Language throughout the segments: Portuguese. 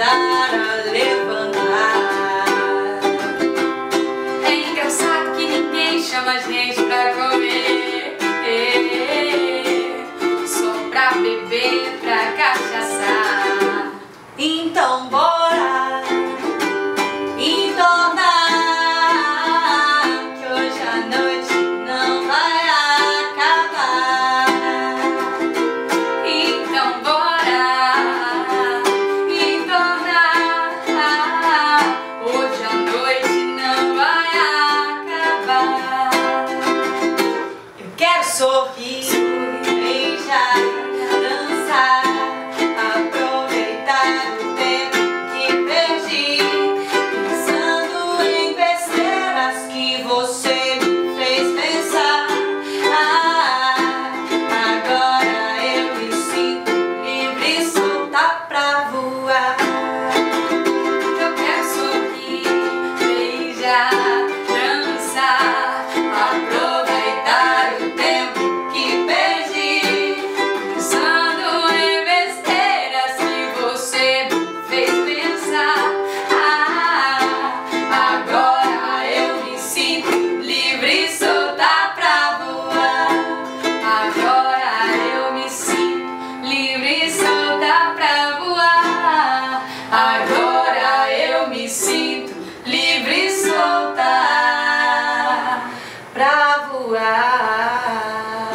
andar, a levantar. É engraçado que ninguém chama a gente pra sorrir, beijar, dançar, aproveitar o tempo que perdi, pensando em besteiras que você me fez pensar. Ah, agora eu me sinto livre e solta pra voar. Eu quero sorrir, beijar, pra voar.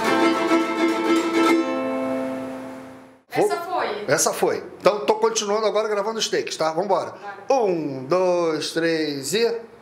Essa foi. Essa foi. Então tô continuando agora gravando os takes, tá? Vambora. Um, dois, três e.